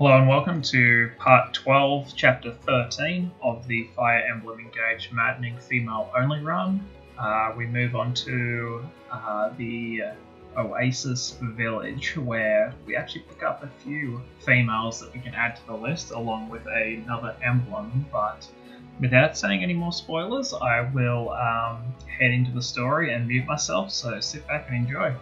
Hello and welcome to part 12, chapter 13 of the Fire Emblem Engage Maddening Female Only run. Uh, we move on to uh, the Oasis Village, where we actually pick up a few females that we can add to the list along with another emblem. But without saying any more spoilers, I will um, head into the story and mute myself, so sit back and enjoy.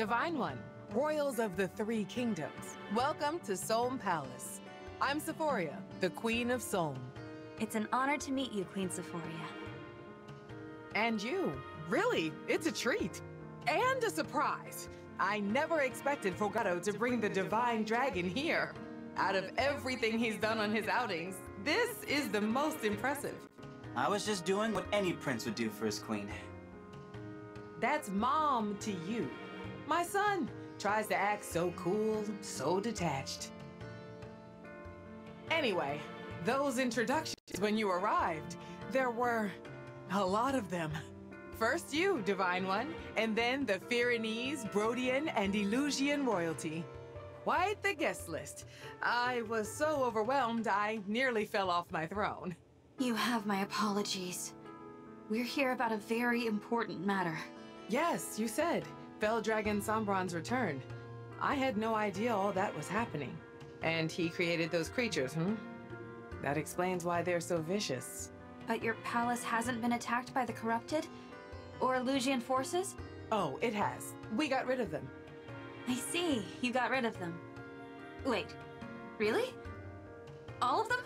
Divine One, Royals of the Three Kingdoms, welcome to Solm Palace. I'm Sephoria, the Queen of Solm. It's an honor to meet you, Queen Sephoria. And you. Really, it's a treat. And a surprise. I never expected Fogado to bring the Divine Dragon here. Out of everything he's done on his outings, this is the most impressive. I was just doing what any prince would do for his queen. That's mom to you. My son tries to act so cool, so detached. Anyway, those introductions when you arrived, there were a lot of them. First you, Divine One, and then the Firenese, Brodian, and Elusian royalty. Quite the guest list. I was so overwhelmed I nearly fell off my throne. You have my apologies. We're here about a very important matter. Yes, you said. Dragon Sombron's return. I had no idea all that was happening. And he created those creatures, hmm? That explains why they're so vicious. But your palace hasn't been attacked by the corrupted? Or Elusian forces? Oh, it has. We got rid of them. I see. You got rid of them. Wait, really? All of them?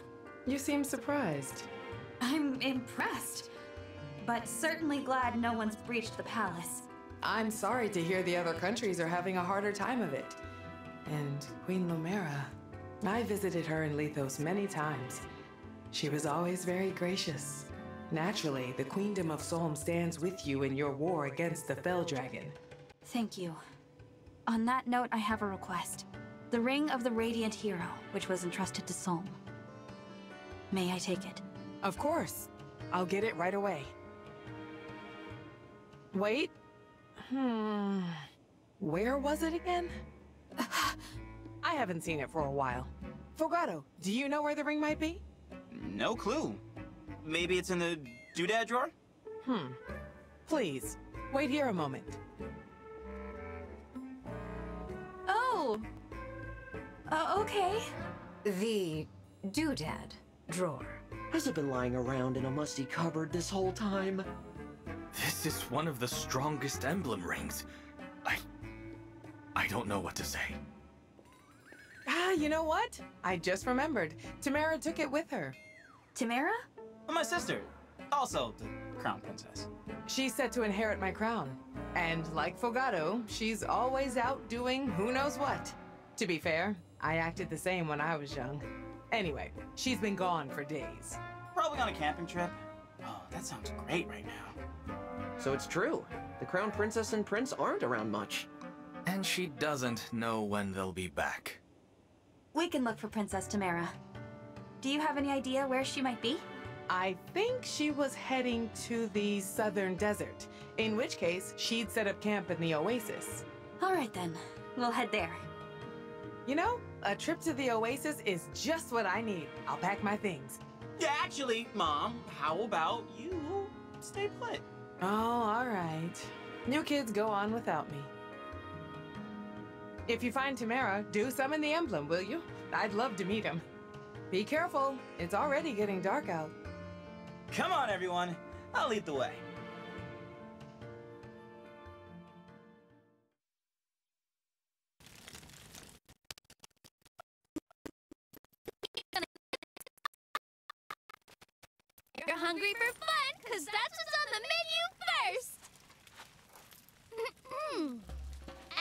You seem surprised. I'm impressed. But certainly glad no one's breached the palace. I'm sorry to hear the other countries are having a harder time of it. And Queen Lumera, I visited her in Lythos many times. She was always very gracious. Naturally, the Queendom of Solm stands with you in your war against the Fell Dragon. Thank you. On that note, I have a request. The Ring of the Radiant Hero, which was entrusted to Solm. May I take it? Of course. I'll get it right away. Wait, Hmm. Where was it again? I haven't seen it for a while. Fogado, do you know where the ring might be? No clue. Maybe it's in the doodad drawer? Hmm. Please, wait here a moment. Oh! Uh, okay. The doodad drawer. Has it been lying around in a musty cupboard this whole time? This is one of the strongest emblem rings. I... I don't know what to say. Ah, you know what? I just remembered. Timerra took it with her. Timerra? My sister. Also the crown princess. She's set to inherit my crown. And like Fogado, she's always out doing who knows what. To be fair, I acted the same when I was young. Anyway, she's been gone for days. Probably on a camping trip. Oh, that sounds great right now. So it's true. The Crown Princess and Prince aren't around much. And she doesn't know when they'll be back. We can look for Princess Timerra. Do you have any idea where she might be? I think she was heading to the southern desert, in which case she'd set up camp in the oasis. Alright then, we'll head there. You know, a trip to the oasis is just what I need. I'll pack my things. Yeah, actually, Mom, how about you stay put? Oh, all right. New kids go on without me. If you find Timerra, do summon the emblem, will you? I'd love to meet him. Be careful, it's already getting dark out. Come on, everyone. I'll lead the way. You're hungry for fun, because that's what's on the menu first.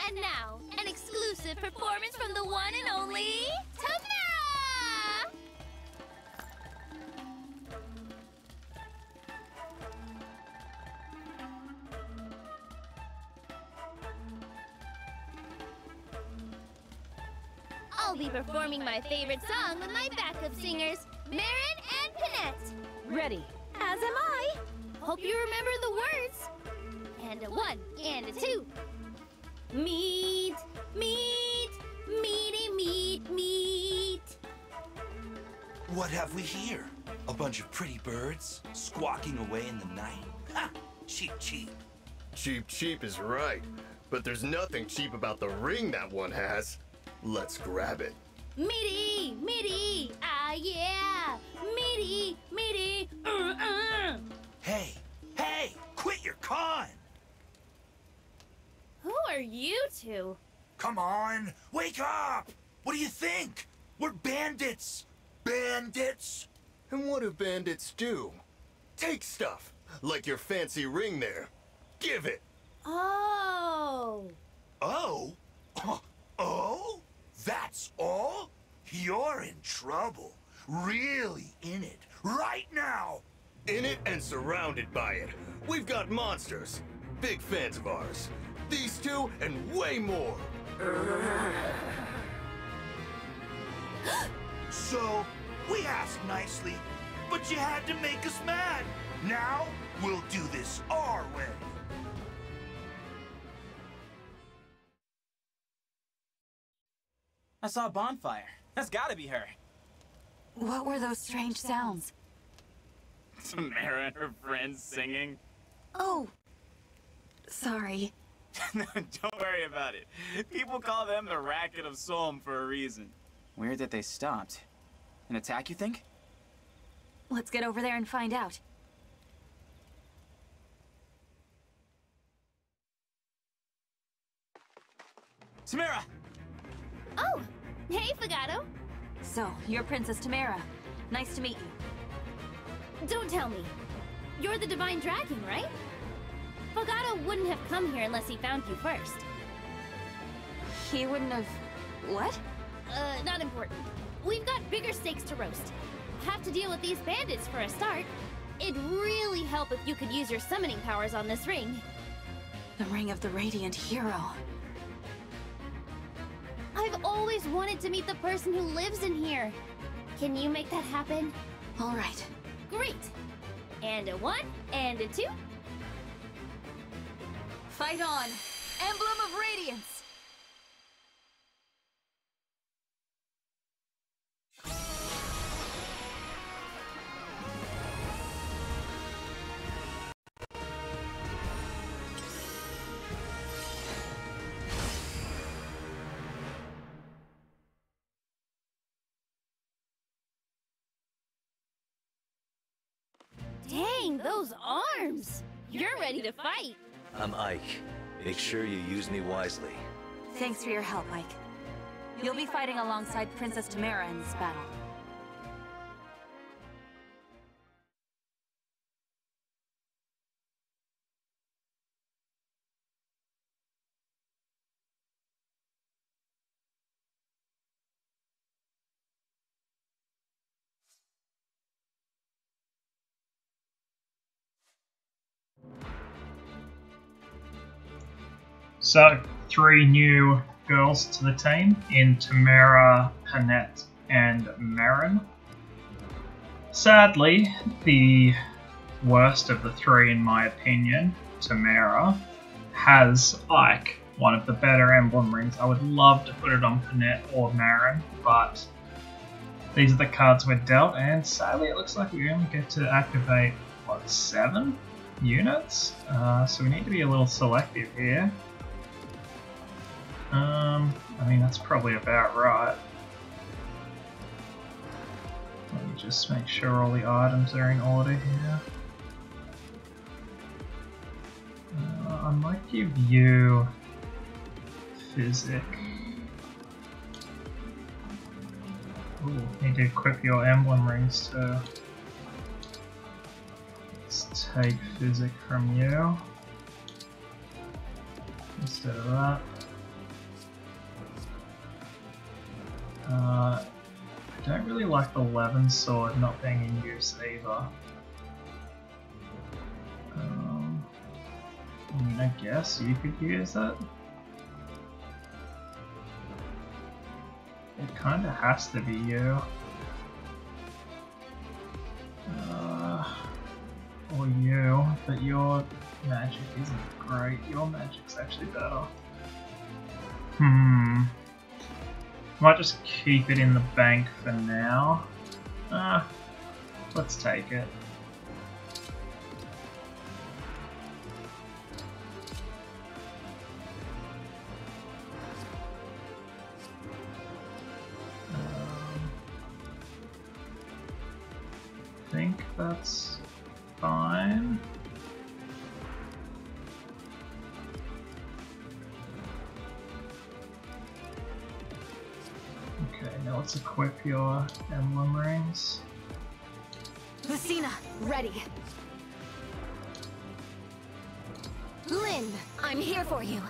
and now, an exclusive performance from the one and only Timerra! I'll be performing my favorite song with my backup singers, Merrin and Panette. Ready. As am I. Hope you remember the words. And a one, and a two. Meat, meat, meaty meat, meat. What have we here? A bunch of pretty birds squawking away in the night. Ha! Cheap, cheap. Cheap, cheap is right. But there's nothing cheap about the ring that one has. Let's grab it. Meaty, meaty, ah yeah. Are you two? Come on, wake up! What do you think? We're bandits! Bandits! And what do bandits do? Take stuff, like your fancy ring there. Give it. Oh. Oh? Oh? That's all? You're in trouble. Really in it. Right now. In it and surrounded by it. We've got monsters. Big fans of ours. These two and way more. So, we asked nicely, but you had to make us mad. Now, we'll do this our way. I saw a bonfire. That's gotta be her. What were those strange sounds? Timerra and her friends singing. Oh. Sorry. Don't worry about it. People call them the Racket of Solm for a reason. Weird that they stopped. An attack, you think? Let's get over there and find out. Timerra! Oh, hey, Fogado. So, you're Princess Timerra. Nice to meet you. Don't tell me. You're the Divine Dragon, right? Fogado wouldn't have come here unless he found you first. He wouldn't have... What? Uh, not important. We've got bigger stakes to roast. Have to deal with these bandits for a start. It'd really help if you could use your summoning powers on this ring. The Ring of the Radiant Hero. I've always wanted to meet the person who lives in here. Can you make that happen? All right. Great! And a one, and a two. Fight on! Emblem of Radiance! Dang, those arms! You're ready to fight! I'm Ike. Make sure you use me wisely. Thanks for your help, Ike. You'll be fighting alongside Princess Timerra in this battle. So, three new girls to the team in Tamara, Panette, and Marin. Sadly, the worst of the three, in my opinion, Tamara, has Ike, one of the better emblem rings. I would love to put it on Panette or Marin, but these are the cards we're dealt, and sadly, it looks like we only get to activate, what, seven units? Uh, so we need to be a little selective here. Um, I mean, that's probably about right. Let me just make sure all the items are in order here. Uh, I might give you Physic. Ooh, need to equip your emblem rings too. Let's take Physic from you instead of that. Uh, I don't really like the Levin sword not being in use either. Um, I mean, I guess you could use it. It kind of has to be you. Uh, or you, but your magic isn't great. Your magic's actually better. Hmm. Might just keep it in the bank for now. Ah, let's take it. Equip your emblem rings. Lucina, ready. Lyn, I'm here for you.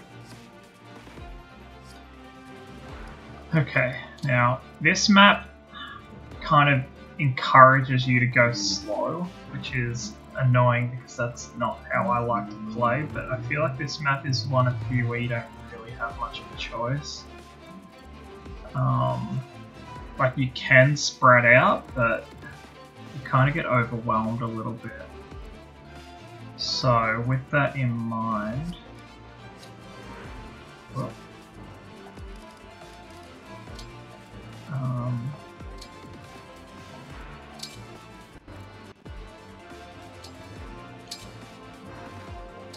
Okay, now this map kind of encourages you to go slow, which is annoying because that's not how I like to play, but I feel like this map is one of few where you don't really have much of a choice. Um, like you can spread out, but you kind of get overwhelmed a little bit. So with that in mind, um,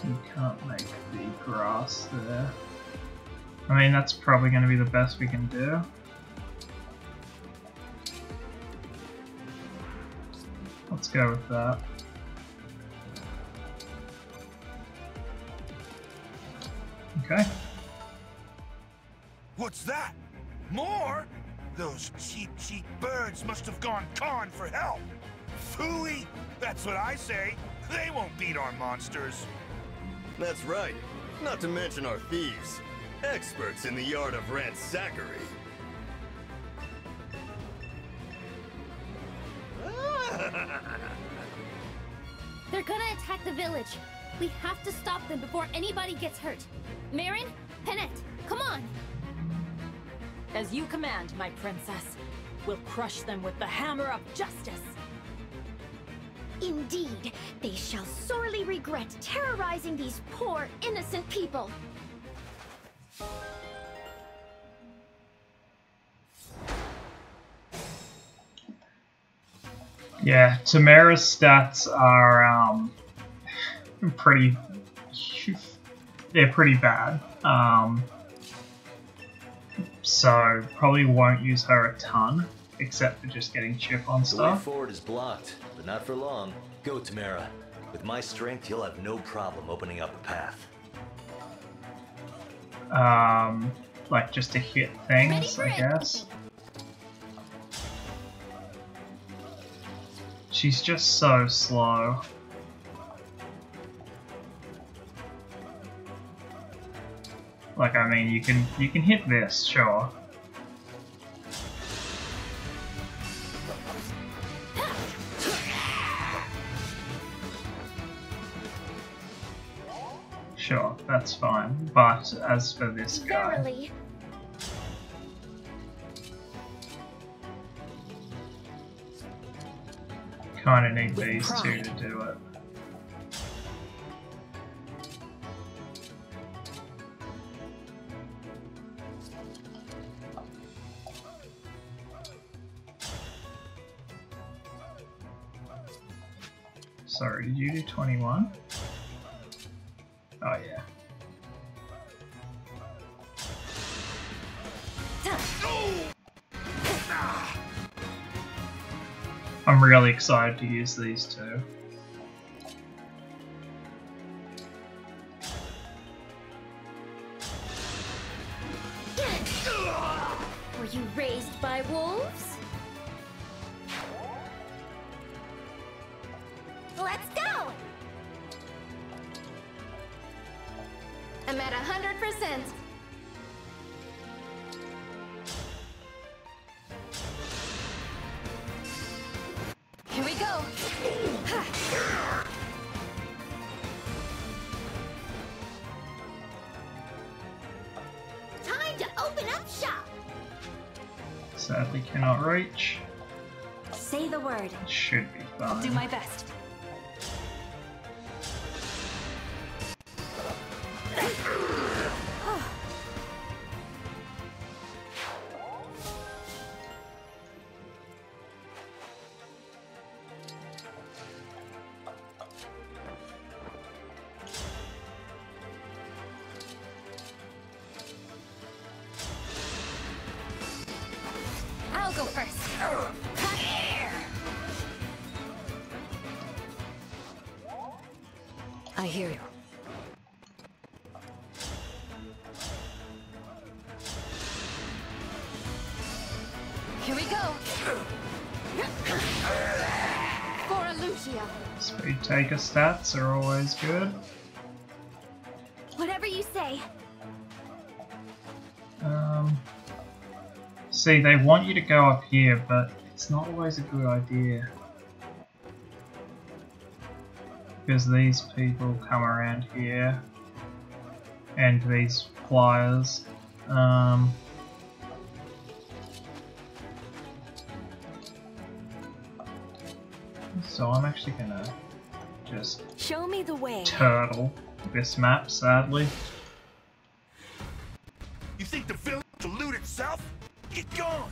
you can't make the grass there. I mean, that's probably going to be the best we can do. Let's go with that. Okay. What's that? More? Those cheap, cheap birds must have gone con for help. Phooey! That's what I say. They won't beat our monsters. That's right. Not to mention our thieves. Experts in the art of ransackery. Attack. We have to stop them before anybody gets hurt. Merrin, Panette, come on! As you command, my princess. We'll crush them with the hammer of justice. Indeed, they shall sorely regret terrorizing these poor, innocent people. Yeah, Tamara's stats are um, pretty. They're pretty bad. Um, so probably won't use her a ton, except for just getting chip on The way stuff. forward is blocked, but not for long. Go, Timerra. With my strength, you'll have no problem opening up a path. Um, like just to hit things, I guess. She's just so slow. Like I mean, you can you can hit this, sure. Sure, that's fine. But as for this guy, Verily. kind of need these two to do it. Did you do 21? Oh yeah. I'm really excited to use these two. Open up shop. Sadly cannot reach. Say the word. Should be I'll do my best. Taker stats are always good. Whatever you say. Um, see, they want you to go up here, but it's not always a good idea. Because these people come around here, and these flyers. Um, so I'm actually gonna just Show me the way. turtle this map, sadly. You think the village will loot itself? Get going!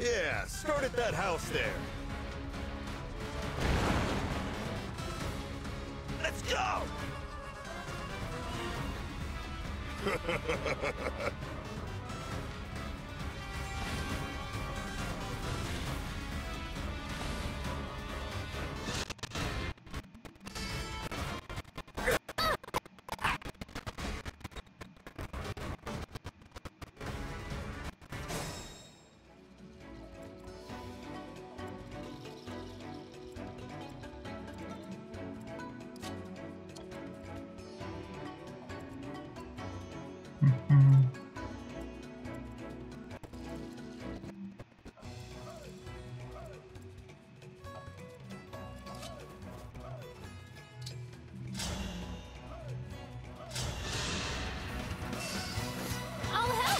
Yeah, start at that house there.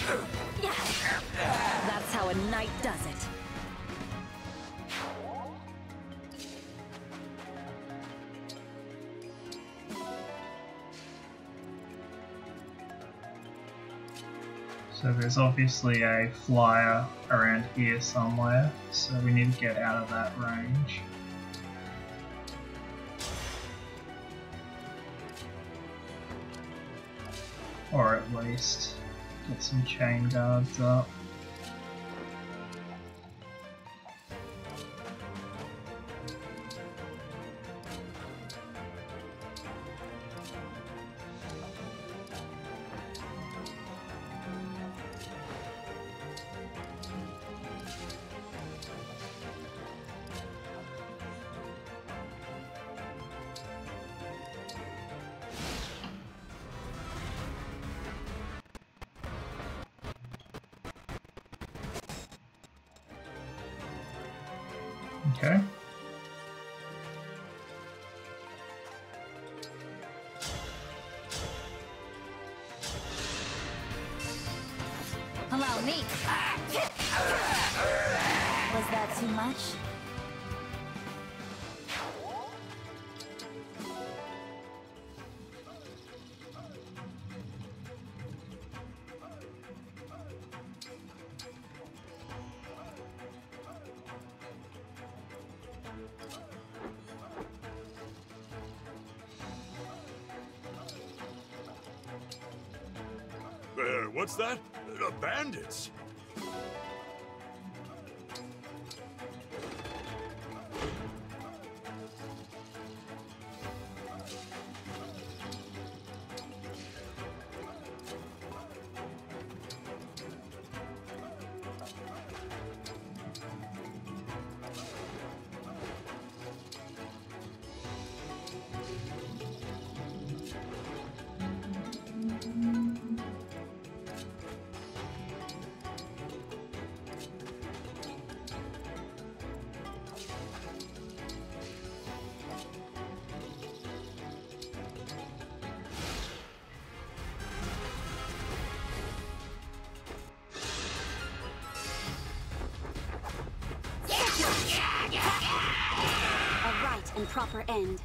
That's how a knight does it. So there's obviously a flyer around here somewhere, so we need to get out of that range. Or at least get some chain guards up. And proper end.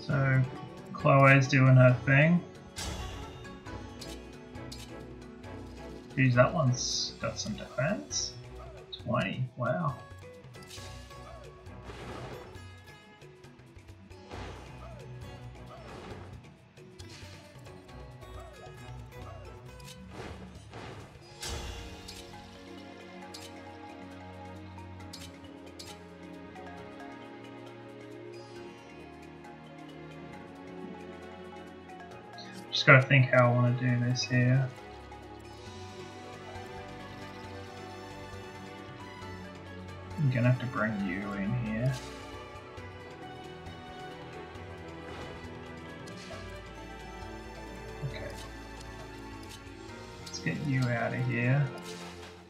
So Chloe's doing her thing. Geez, that one's got some defense. 20, wow. Gotta think how I want to do this here. I'm gonna have to bring you in here. Okay. Let's get you out of here.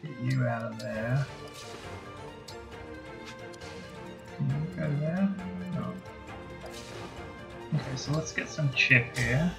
Get you out of there. Can you go there? No. Okay, so let's get some chip here.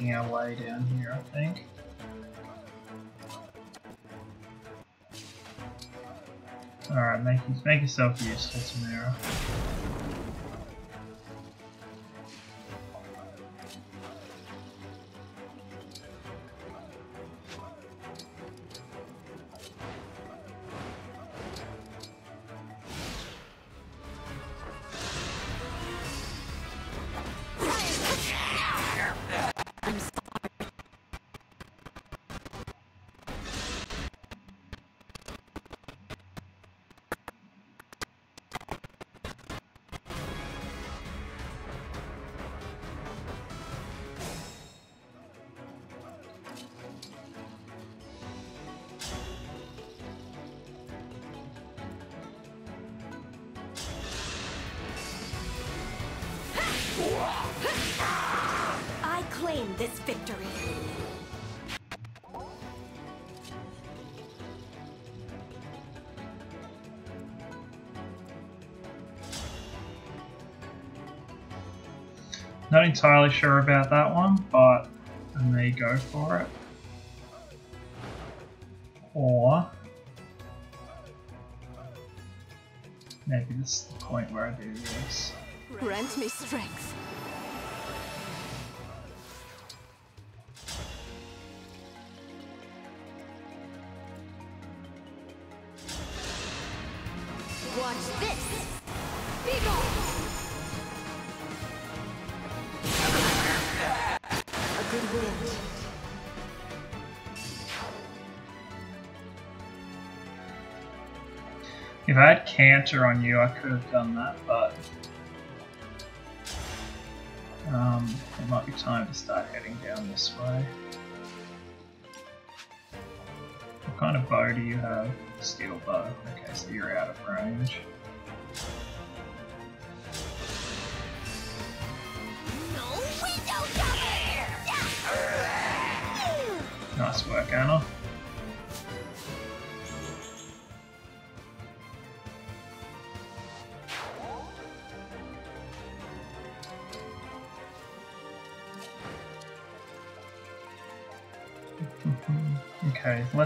Making our way down here, I think. Alright, make, make yourself useful, Tamara. This victory. Not entirely sure about that one, but I may go for it. Or maybe this is the point where I do this. Grant me strength. Watch this! Be gone! A good wind. If I had canter on you, I could have done that, but um, it might be time to start heading down this way. Kind of bow do you have? Steel bow. Okay, so you're out of range.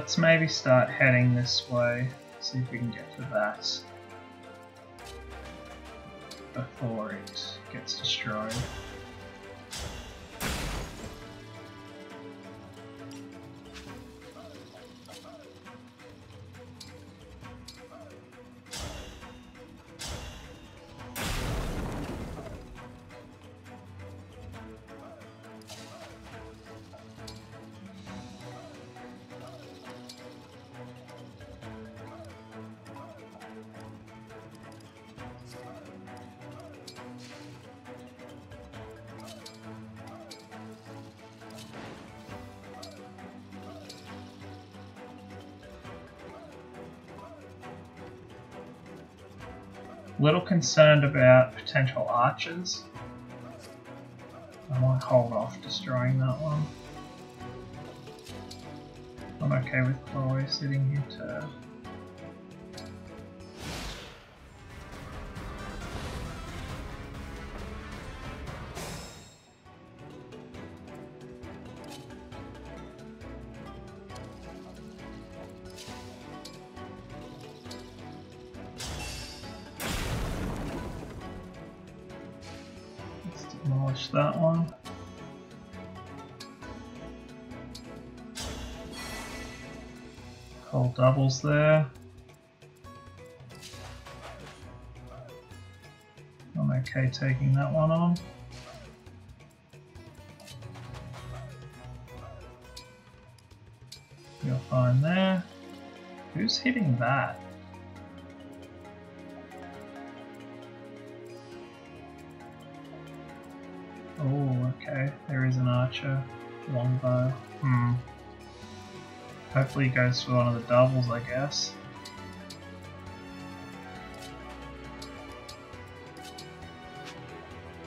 Let's maybe start heading this way. See if we can get to that before it gets destroyed. Little concerned about potential archers. I might hold off destroying that one. I'm okay with Chloe sitting here too. There. I'm okay taking that one on. You're fine there. Who's hitting that? Oh, okay. There is an archer. Longbow. Hmm. Hopefully he goes for one of the doubles, I guess.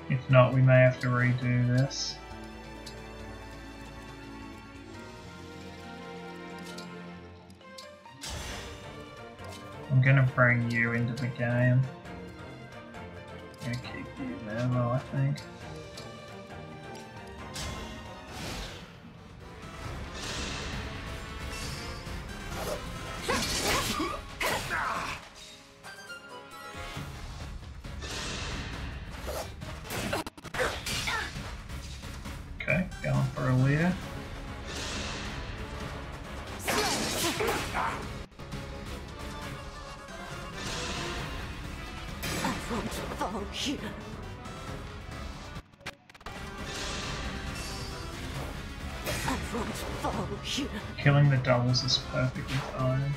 If not, we may have to redo this. I'm gonna bring you into the game. I'm gonna keep you there though, I think. I won't fall here. Killing the doubles is perfectly fine.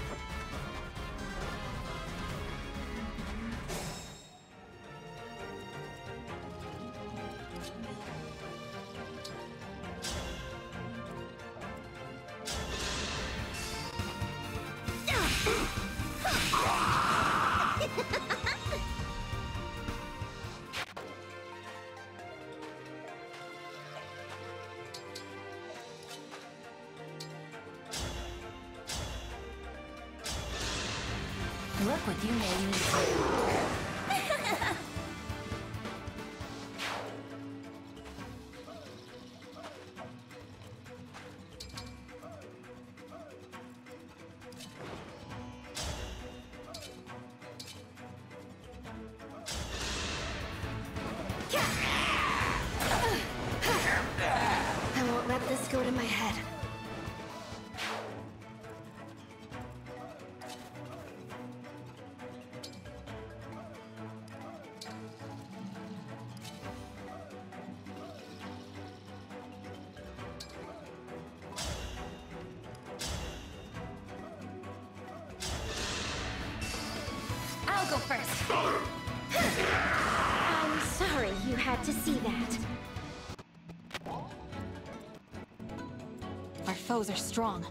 Our are strong.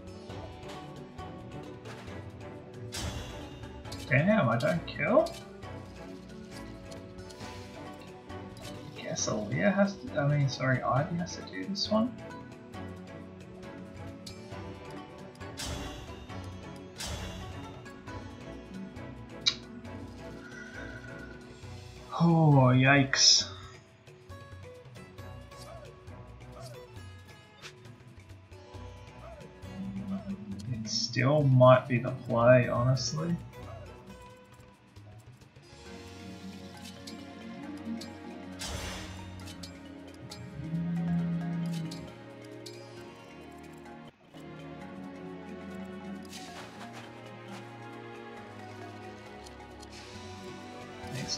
Damn, I don't kill? Guess Aaliyah has to, I mean, sorry, Ivy has to do this one. Oh, yikes. Still might be the play, honestly.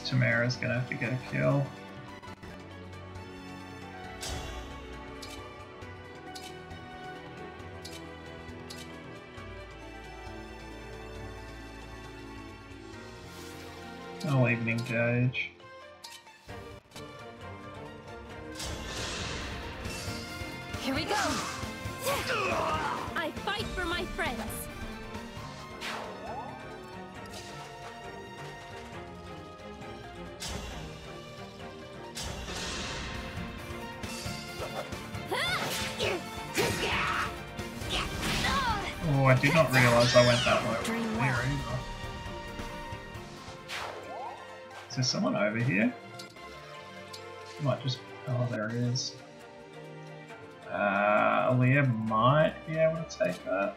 Tamara's gonna have to get a kill. Gauge. Someone over here? Might just. Oh, there he is. Uh, Aaliyah might be able to take that.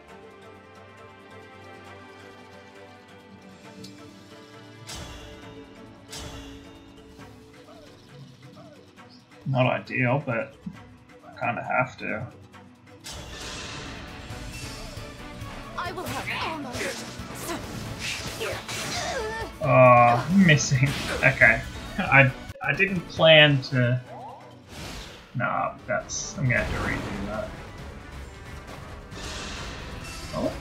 Not ideal, but I kind of have to. I will have almost. Oh, missing. Okay. I I didn't plan to. Nah, that's. I'm gonna have to redo that. Oh.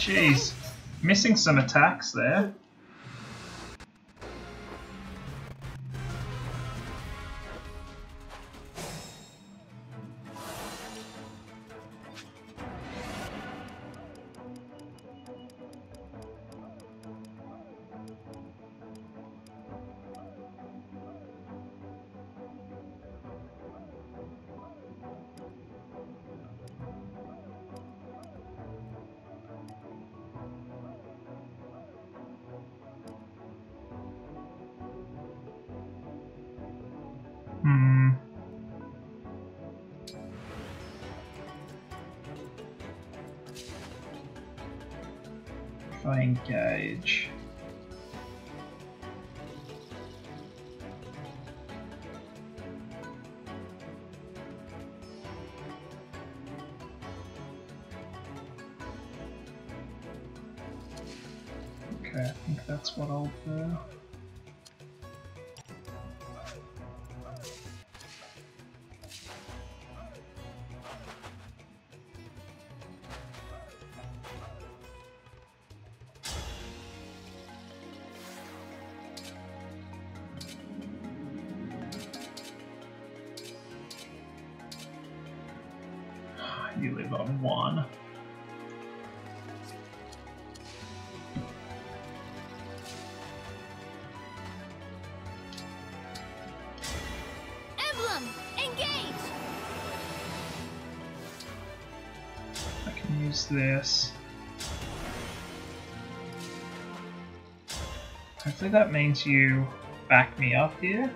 Jeez. Missing some attacks there. Okay, I think that's what I'll do. That means you back me up here.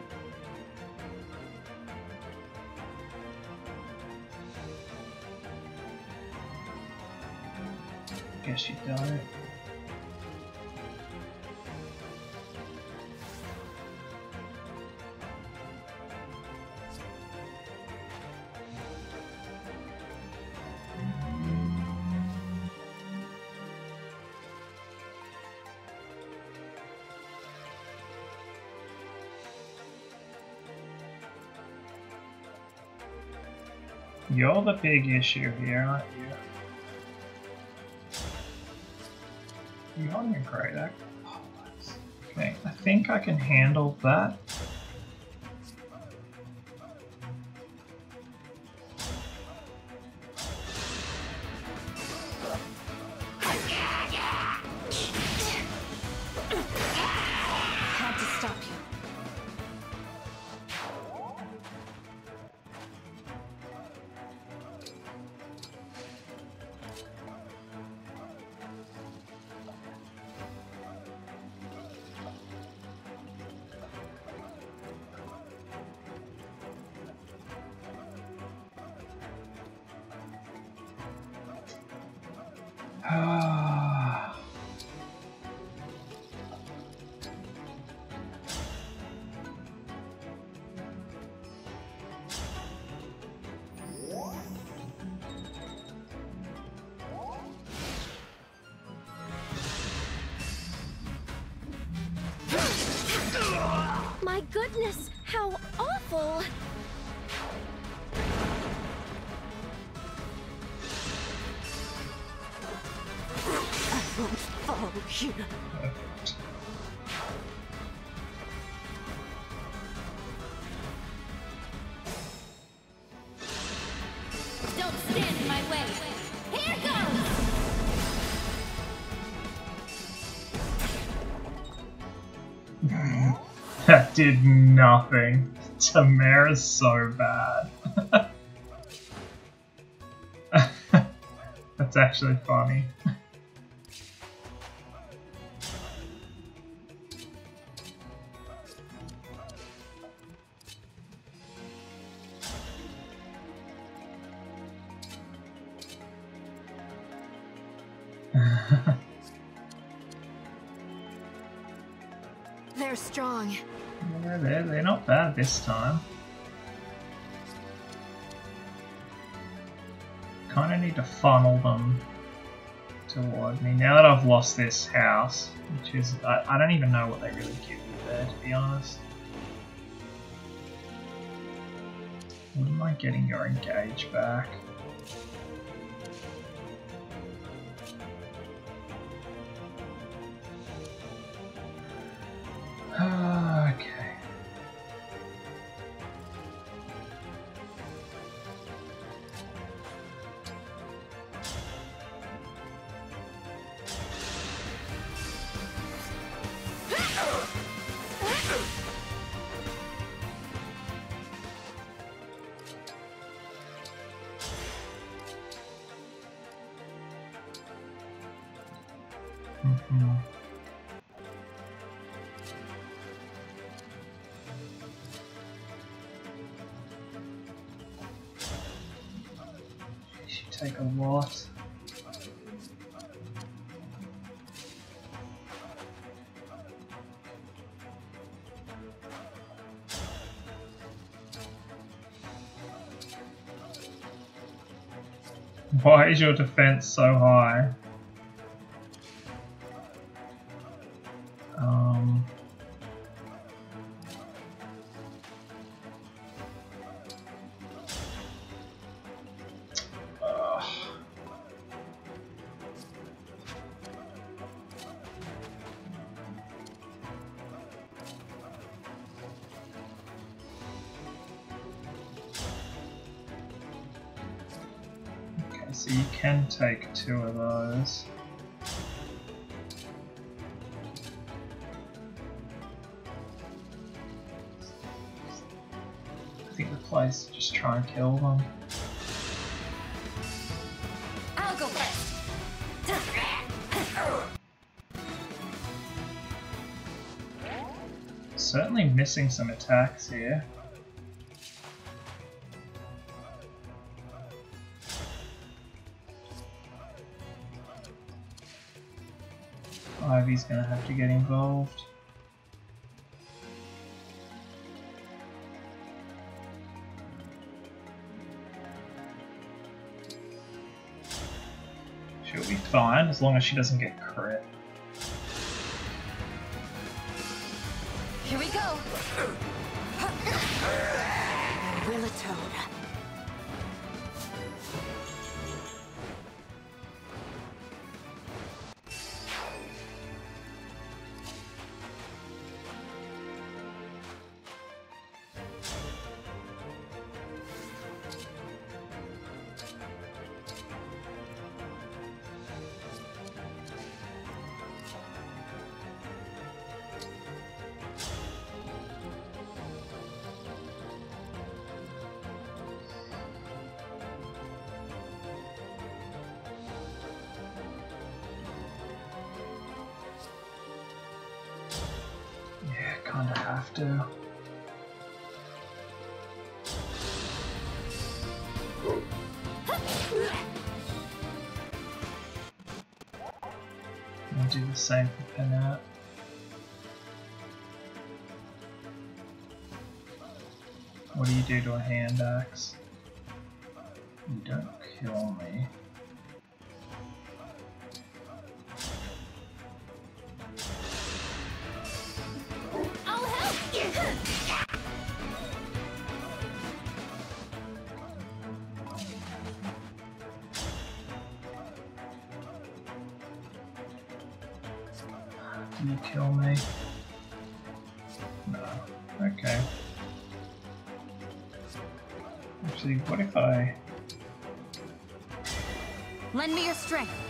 You're the big issue here, aren't you? You holding a great act? Okay, I think I can handle that. How awful! I won't fall here. Did nothing. Timerra's so bad. That's actually funny. This time. Kind of need to funnel them toward me. Now that I've lost this house, which is... I, I don't even know what they really give you there, to be honest. What am I getting your engage back? Why is your defense so high? Um, take two of those. I think the place just try and kill them. I'll go first. Certainly missing some attacks here. Ivy's gonna have to get involved. She'll be fine as long as she doesn't get crit. Do to a hand axe? Actually, what if I... Lend me your strength.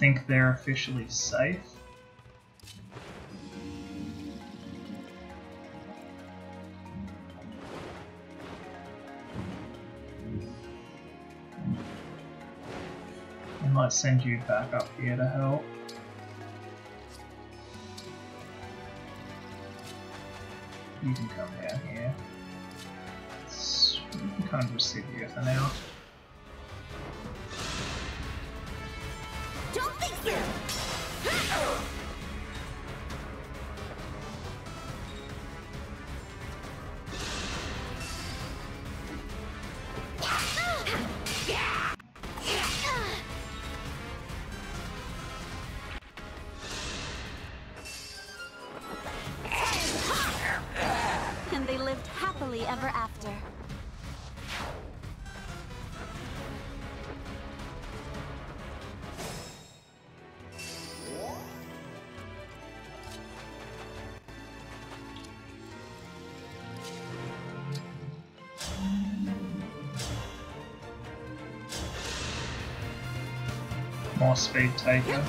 Think they're officially safe. I might send you back up here to help. You can come down here. It's, you can kind of just sit here for now. More speed taker.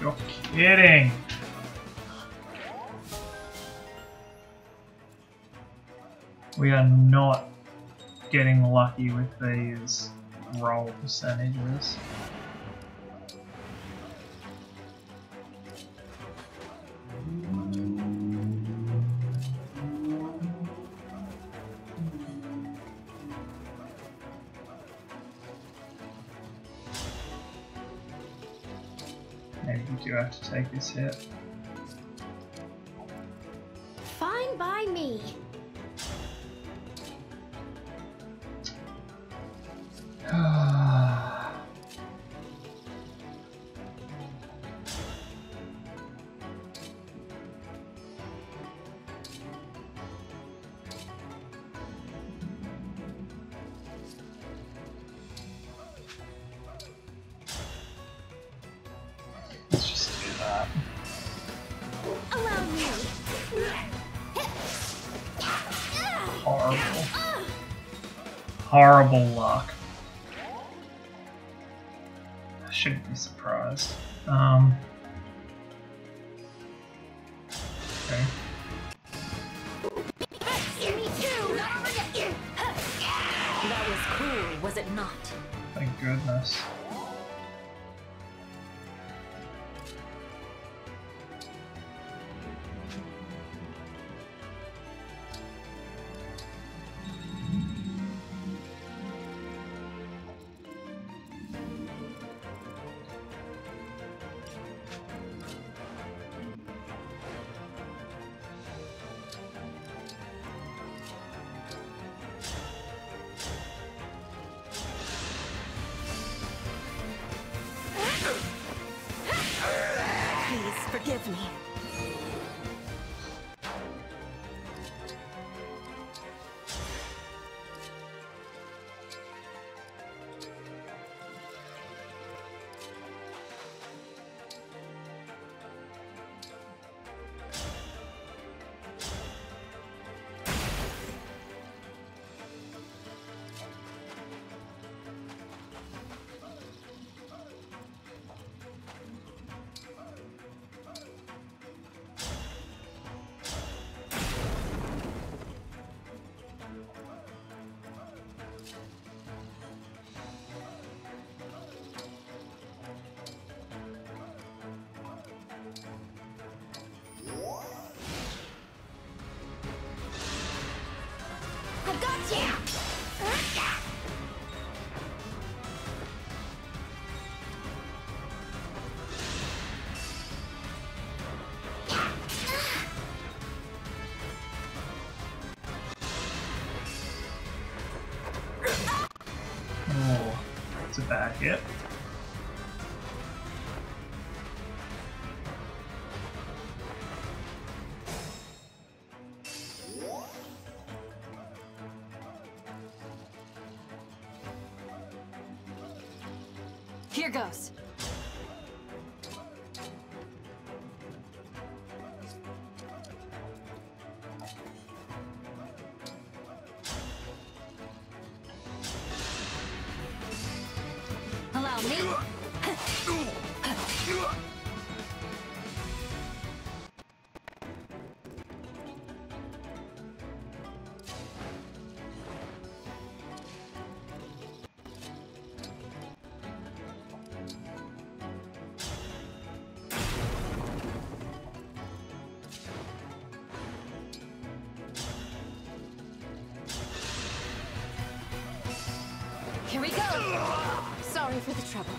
You're kidding! We are not getting lucky with these roll percentages. Take this hit. Please Oh, it's a bad hit. Here we go. Sorry for the trouble.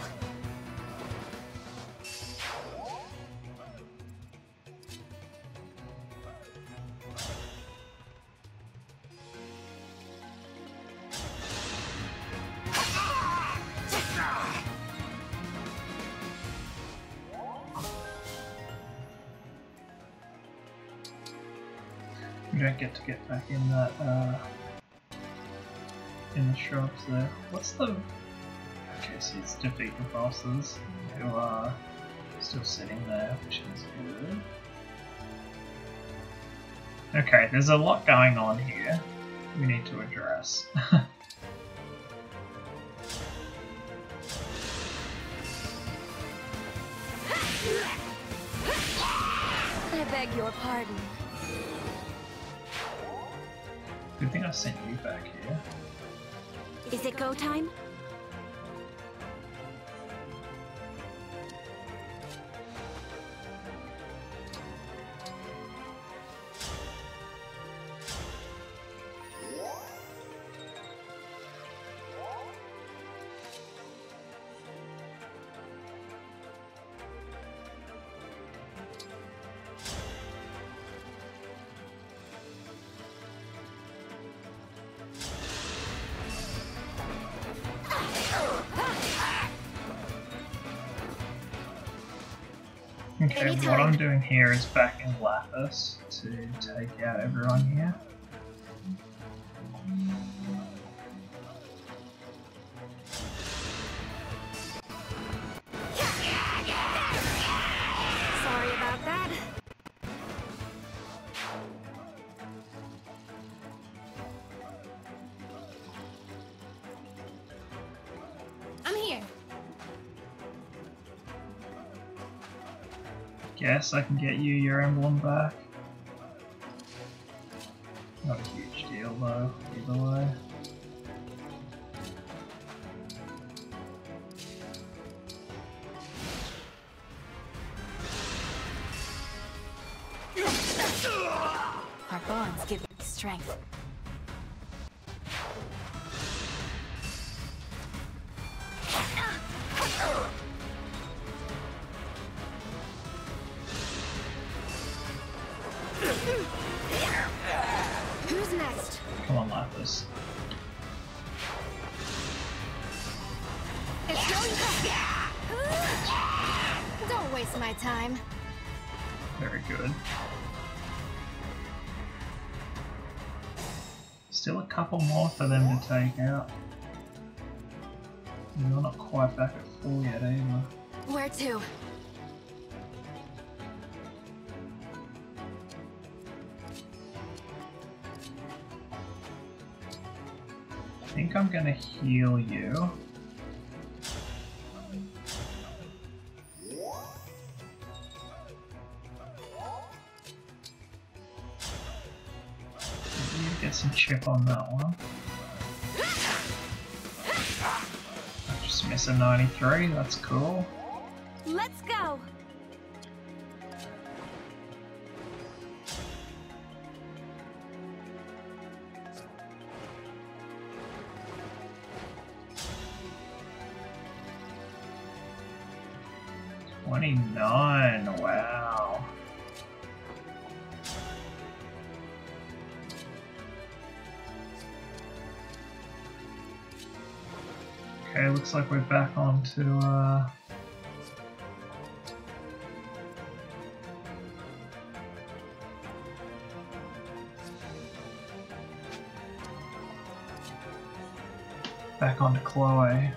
Don't get to get back in that, uh, in the shrubs there. What's the... Okay, so it's defeat the bosses who are still sitting there, which is good. Okay, there's a lot going on here we need to address. I beg your pardon. Good thing I sent you back here. Is it go time? Okay, what I'm doing here is backing Lapis to take out everyone here. I can get you your emblem back. Waste my time. Very good. Still a couple more for them to take out. You're not quite back at full yet either. Where to? I think I'm gonna heal you. That one. Just miss a 93, that's cool. Looks like we're back on to uh, back onto Chloe.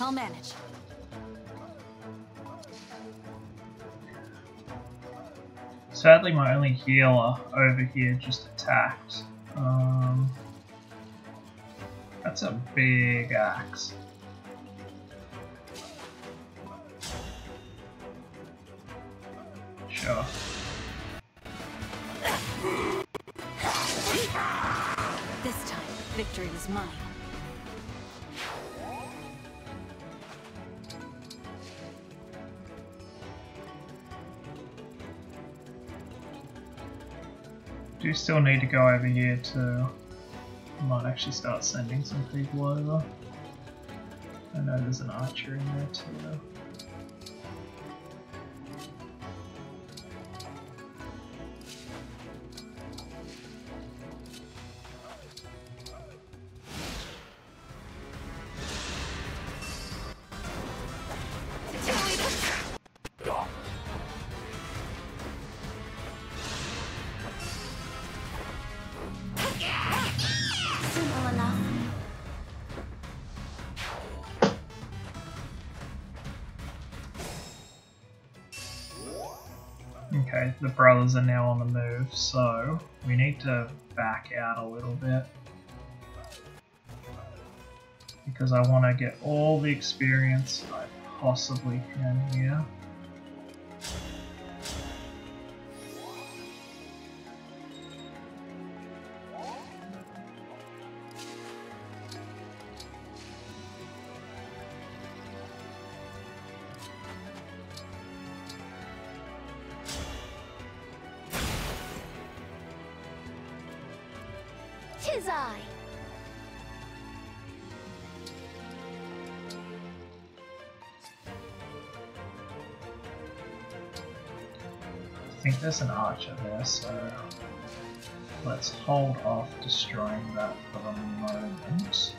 I'll manage. Sadly, my only healer over here just attacked. Um, that's a big axe. Sure. This time, victory was mine. Still need to go over here to. Might actually start sending some people over. I know there's an archer in there too. Simple brothers are now on the move, so we need to back out a little bit. Because I want to get all the experience I possibly can here. There's an archer there, so let's hold off destroying that for the moment.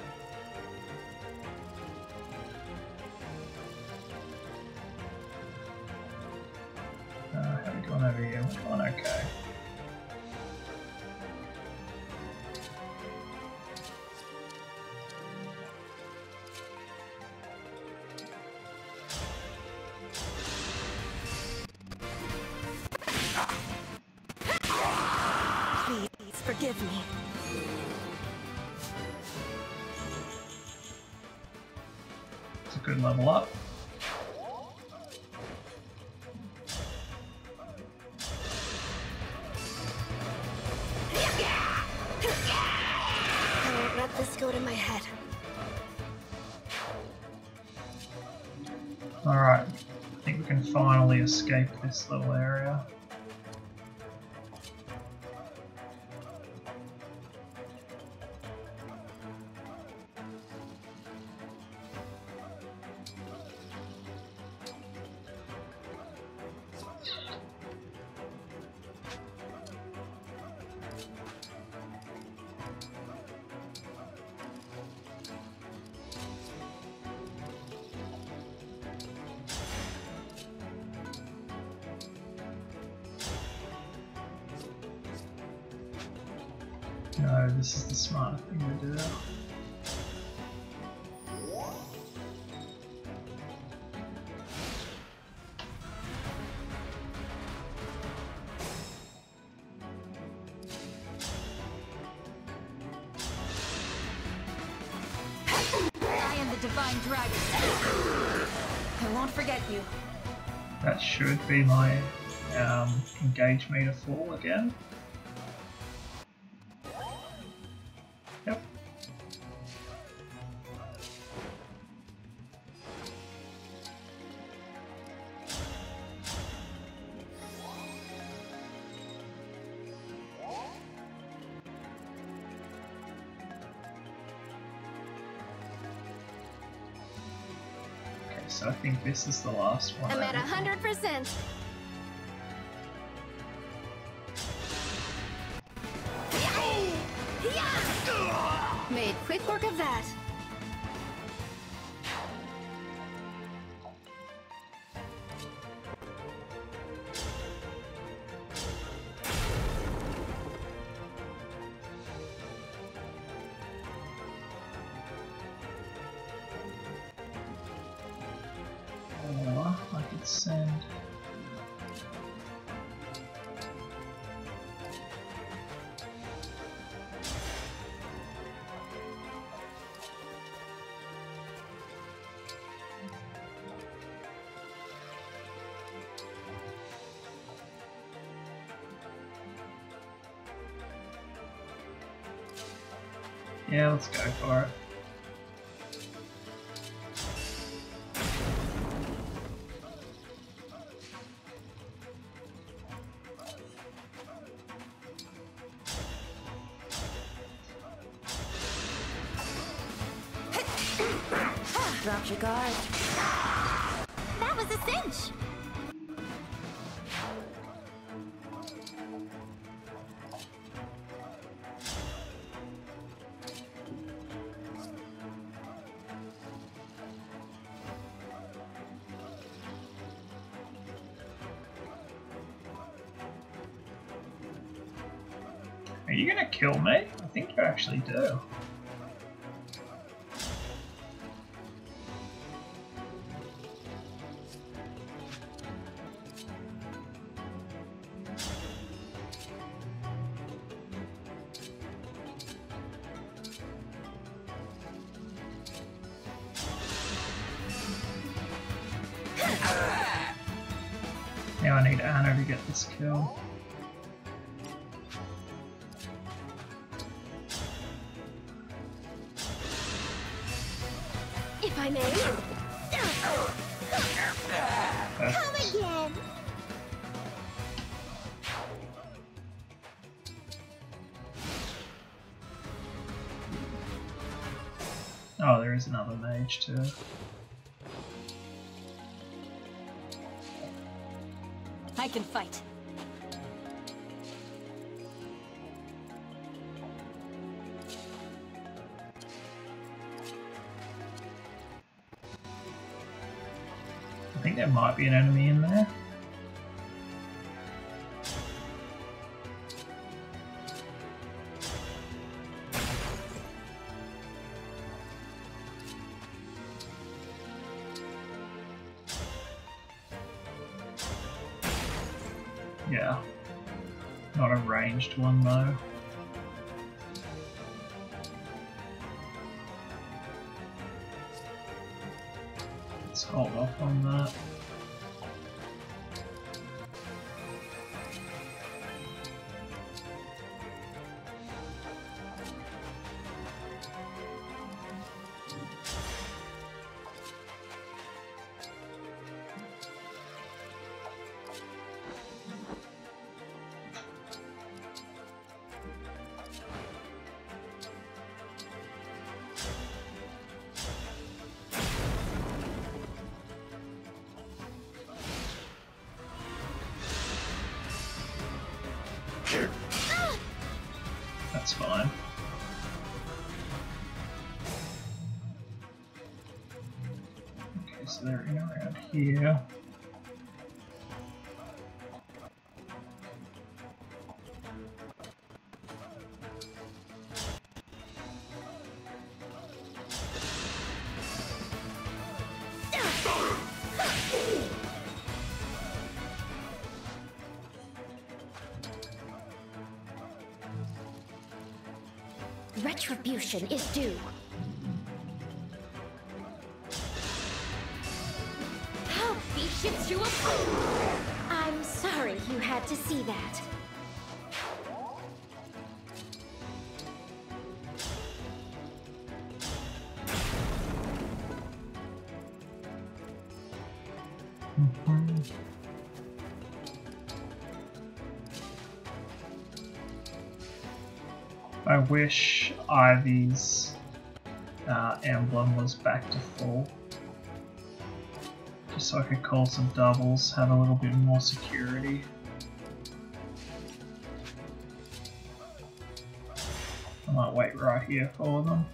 Forgive me. It's a good level up. I won't let this go to my head. Alright, I think we can finally escape this little area. mage made a fool again. Yep. Okay, so I think this is the last one. I'm at 100%. Could send. Yeah, let's go for it. Actually do. Now I need Anna to get this kill. I may. Come again. Oh, there is another mage too. I can fight. Might be an enemy in there. Yeah. Not a ranged one though. Hold off on that. retribution is due. How I'm sorry you had to see that. I wish Ivy's uh, emblem was back to full. Just so I could call some doubles, have a little bit more security. I might wait right here for them.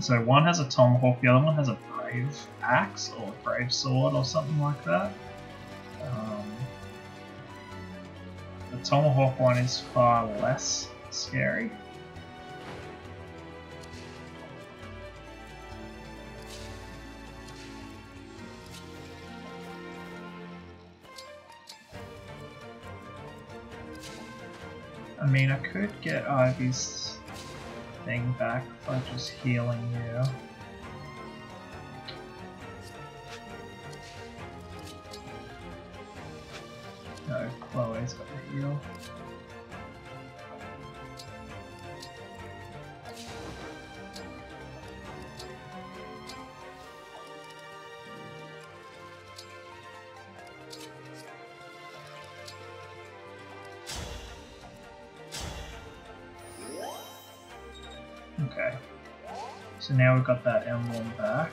So one has a tomahawk, the other one has a brave axe or brave sword or something like that. Um, the tomahawk one is far less scary. I mean, I could get Ivy's thing back by just healing you. No, Chloe's got the heal. Now we've got that emblem back.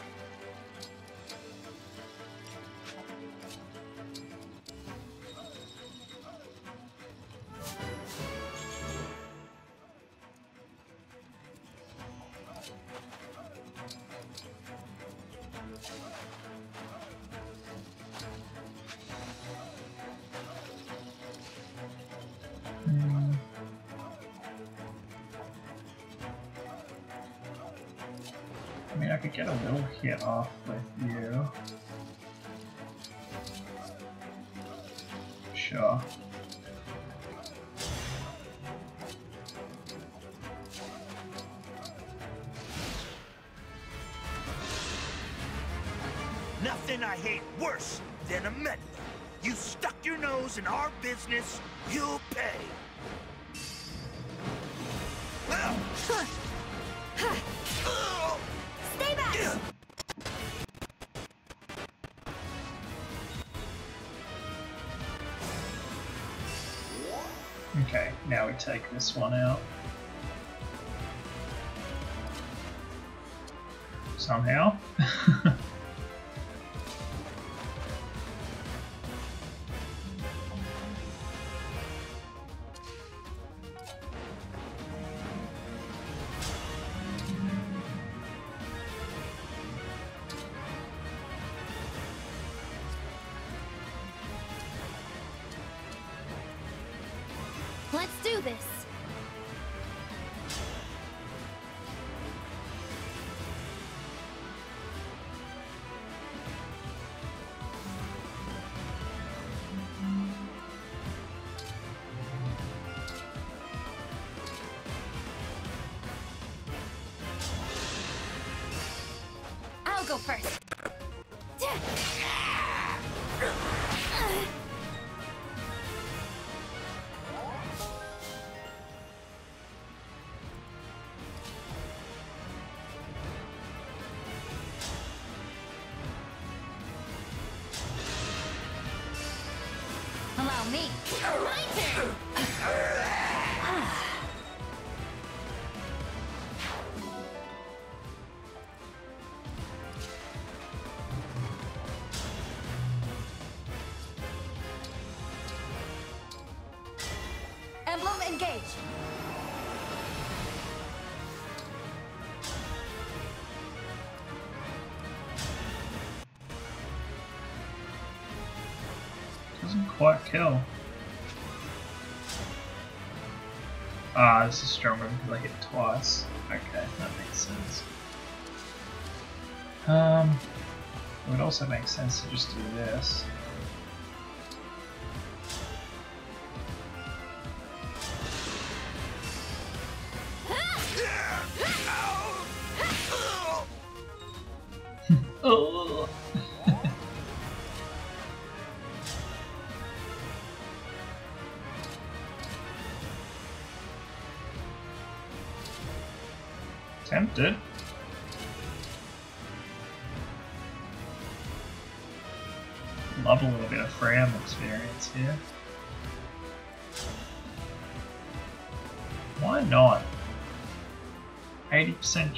Take this one out. Somehow. first. Quite kill. Ah, this is stronger because I hit twice. Okay, that makes sense. Um, it would also make sense to just do this.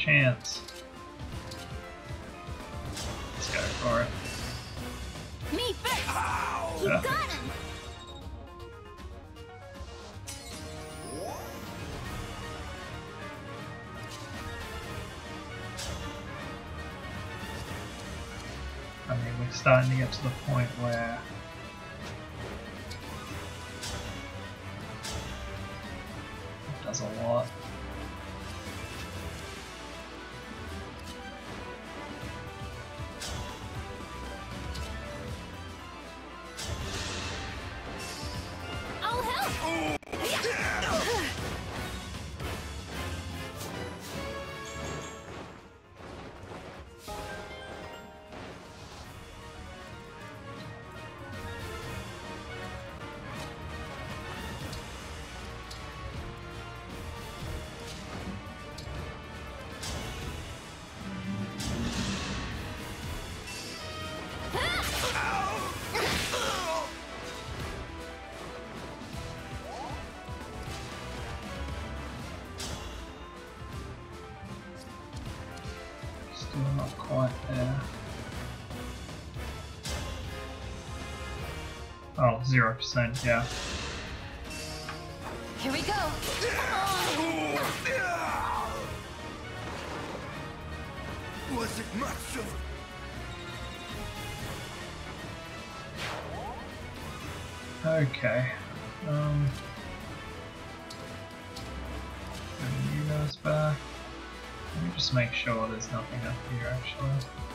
Chance. Let's go for it. Me first! You Yeah. got him! I mean, we're starting to get to the point where Oh, 0%, yeah. Here we go! Was it much of Okay. Um. Bring you guys back. Let me just make sure there's nothing up here actually.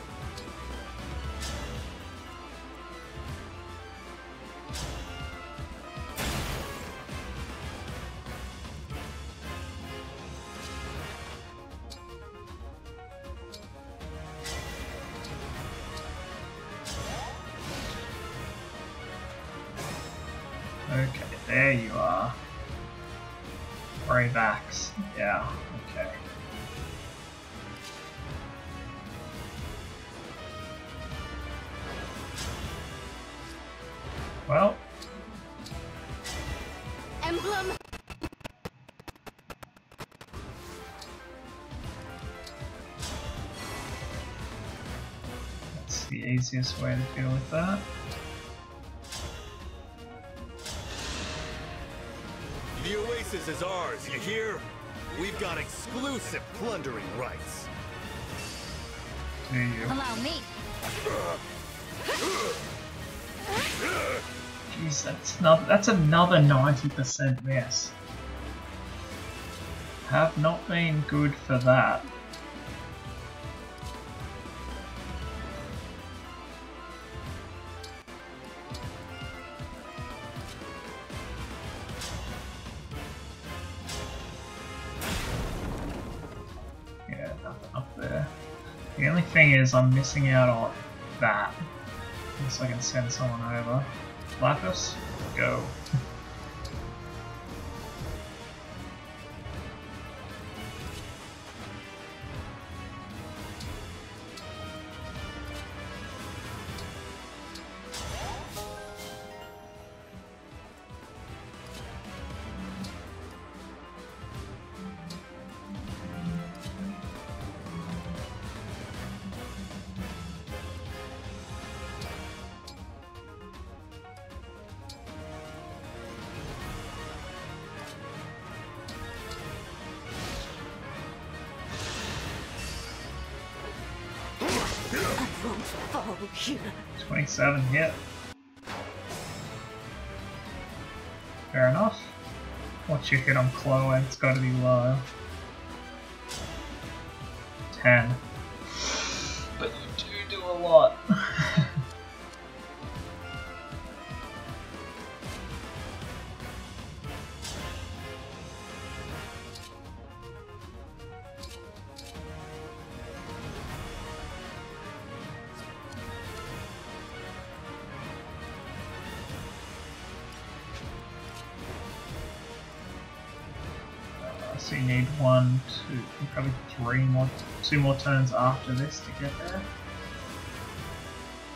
Easiest way to deal with that. The Oasis is ours, you hear? We've got exclusive plundering rights. Do you? Allow me! Jeez, that's another, that's another 90% miss. Have not been good for that. Is I'm missing out on that. Unless I can send someone over. Lapis, go. 27 hit. Fair enough. What's your hit on Chloe? It's got to be low. Two more turns after this to get there.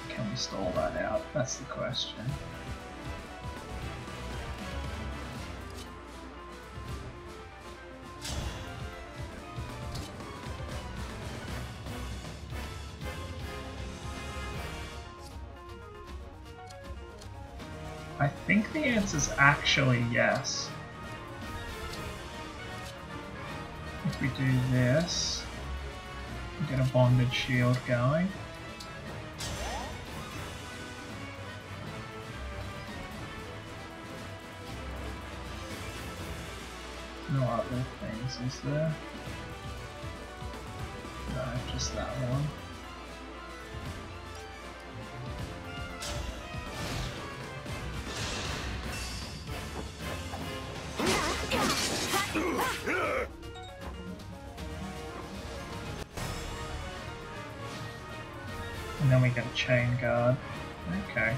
Can we stall that out? That's the question. I think the answer's actually yes. If we do this, get a bonded shield going. No other things, is there? No, just that one. Chain guard. Okay.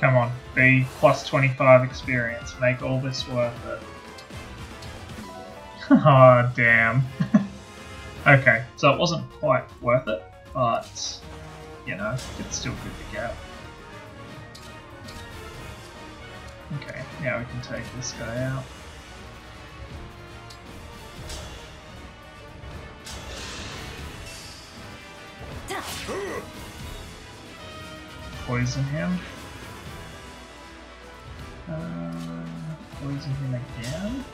Come on, be plus 25 experience. Make all this worth it. oh, damn. okay, so it wasn't quite worth it, but, you know, it's still good to get. Okay, now we can take this guy out. Poison him. Him again.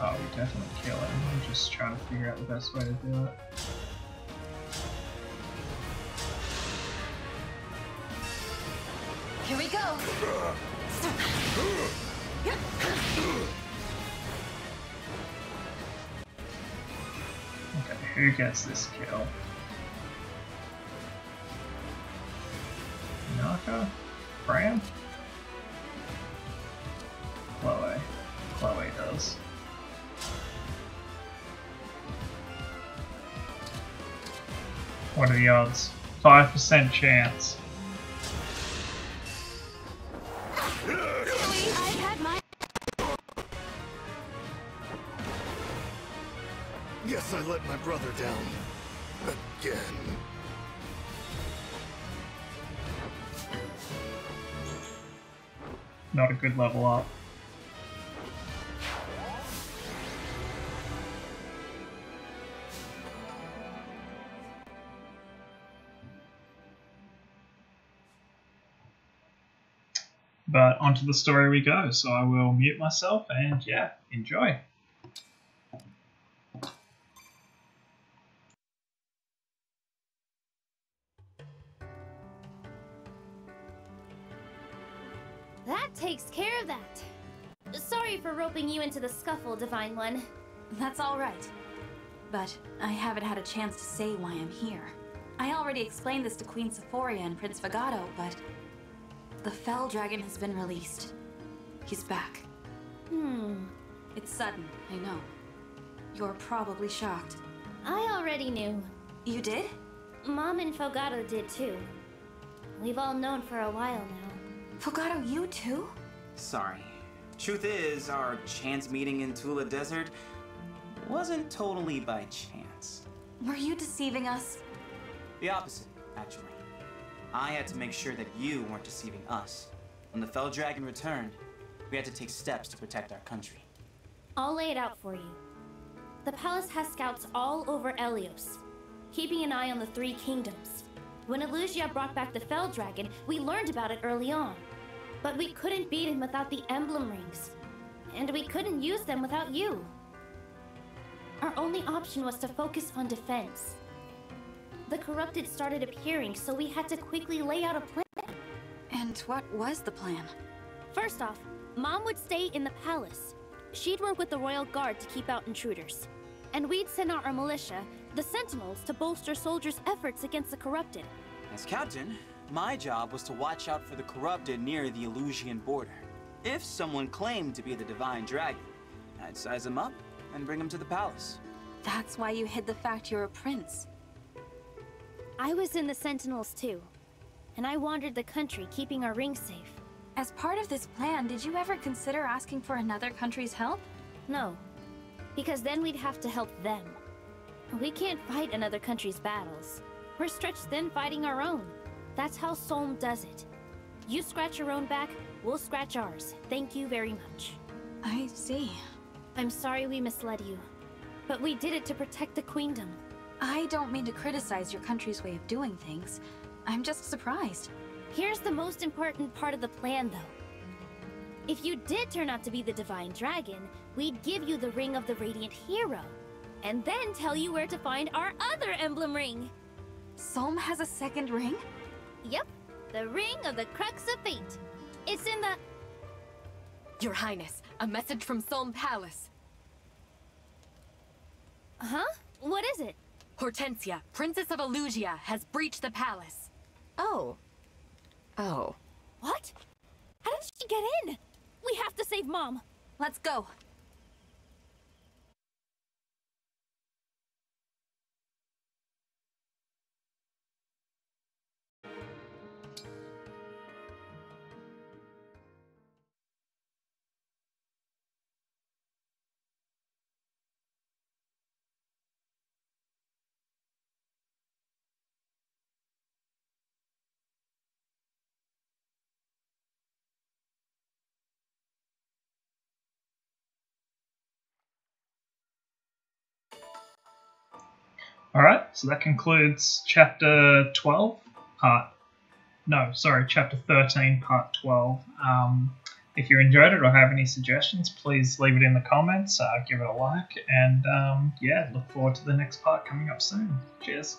Oh, we definitely kill him. I'm just trying to figure out the best way to do it. Here we go. who gets this kill? Naka? Bram? Chloe. Chloe does. What are the odds? 5% chance. Brother down. Again. Not a good level up. But onto the story we go. So I will mute myself and yeah, enjoy. Into the scuffle, Divine One. That's all right. But I haven't had a chance to say why I'm here. I already explained this to Queen Seforia and Prince Fogado, but The Fell Dragon has been released. He's back. Hmm. It's sudden, I know. You're probably shocked. I already knew. You did? Mom and Fogado did too. We've all known for a while now. Fogado, you too? Sorry. Truth is, our chance meeting in Tula Desert wasn't totally by chance. Were you deceiving us? The opposite, actually. I had to make sure that you weren't deceiving us. When the Fell Dragon returned, we had to take steps to protect our country. I'll lay it out for you. The palace has scouts all over Elyos, keeping an eye on the Three Kingdoms. When Elusia brought back the Fell Dragon, we learned about it early on. But we couldn't beat him without the emblem rings. And we couldn't use them without you. Our only option was to focus on defense. The corrupted started appearing, so we had to quickly lay out a plan. And what was the plan? First off, Mom would stay in the palace. She'd work with the royal guard to keep out intruders. And we'd send out our militia, the Sentinels, to bolster soldiers' efforts against the corrupted. As captain, my job was to watch out for the corrupted near the Elusian border. If someone claimed to be the Divine Dragon, I'd size them up and bring them to the palace. That's why you hid the fact you're a prince. I was in the Sentinels too, and I wandered the country keeping our rings safe. As part of this plan, did you ever consider asking for another country's help? No, because then we'd have to help them. We can't fight another country's battles. We're stretched thin fighting our own. That's how Solm does it. You scratch your own back, we'll scratch ours. Thank you very much. I see. I'm sorry we misled you, but we did it to protect the Queendom. I don't mean to criticize your country's way of doing things. I'm just surprised. Here's the most important part of the plan, though. If you did turn out to be the Divine Dragon, we'd give you the Ring of the Radiant Hero, and then tell you where to find our other emblem ring. Solm has a second ring? Yep, the Ring of the Crux of Fate. It's in the... Your Highness, a message from Solm Palace. Huh? What is it? Hortensia, Princess of Elusia, has breached the palace. Oh. Oh. What? How did she get in? We have to save Mom. Let's go. Alright, so that concludes chapter 12, part. No, sorry, chapter 13, part 12. Um, if you enjoyed it or have any suggestions, please leave it in the comments, uh, give it a like, and um, yeah, look forward to the next part coming up soon. Cheers.